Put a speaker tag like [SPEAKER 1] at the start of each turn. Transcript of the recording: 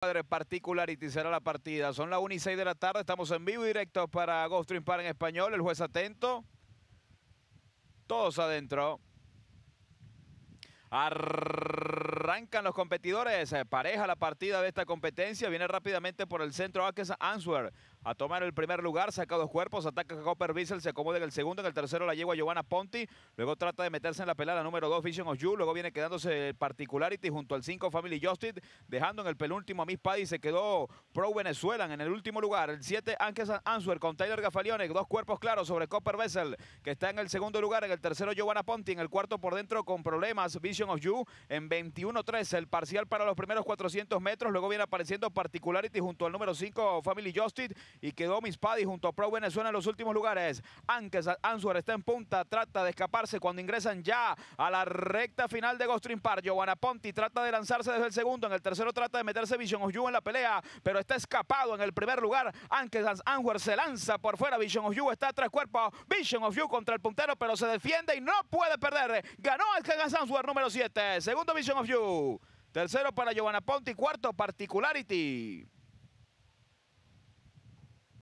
[SPEAKER 1] Particularity será la partida. Son las 1 y 6 de la tarde. Estamos en vivo y directo para Ghost Stream Par en español. El juez atento. Todos adentro. Arrancan los competidores. Pareja la partida de esta competencia. Viene rápidamente por el centro Akes Answer a tomar el primer lugar, saca dos cuerpos, ataca a Copper Bissell, se acomoda en el segundo, en el tercero la lleva Giovanna Ponti, luego trata de meterse en la pelada número 2 Vision of You, luego viene quedándose Particularity junto al 5 Family Justice, dejando en el penúltimo a Miss Paddy, se quedó Pro Venezuelan en el último lugar, el 7 Anques Answer con Tyler Gafalione, dos cuerpos claros sobre Copper Vessel, que está en el segundo lugar, en el tercero Giovanna Ponti, en el cuarto por dentro con problemas Vision of You, en 21-13 el parcial para los primeros 400 metros, luego viene apareciendo Particularity junto al número 5 Family Justice, y quedó Miss Paddy junto a Pro Venezuela en los últimos lugares. Anques Answer está en punta, trata de escaparse cuando ingresan ya a la recta final de Gostrin Park. Giovanna Ponti trata de lanzarse desde el segundo, en el tercero trata de meterse Vision of You en la pelea, pero está escapado en el primer lugar. Anques Answer se lanza por fuera, Vision of You está a tres cuerpos, Vision of You contra el puntero, pero se defiende y no puede perder. Ganó Anques Answer número 7, segundo Vision of You. Tercero para Giovanna Ponti, cuarto Particularity.